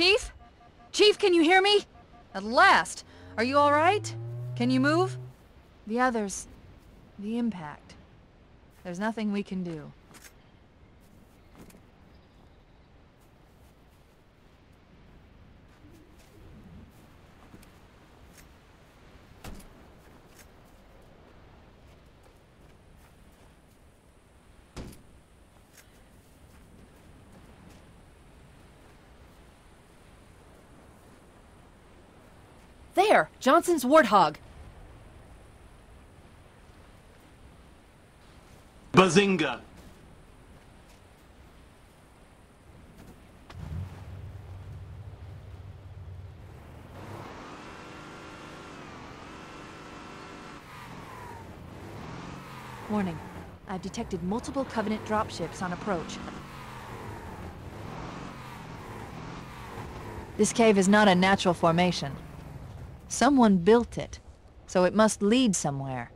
Chief? Chief, can you hear me? At last! Are you alright? Can you move? The others... The impact. There's nothing we can do. There! Johnson's Warthog! Bazinga! Warning. I've detected multiple Covenant dropships on approach. This cave is not a natural formation. Someone built it, so it must lead somewhere.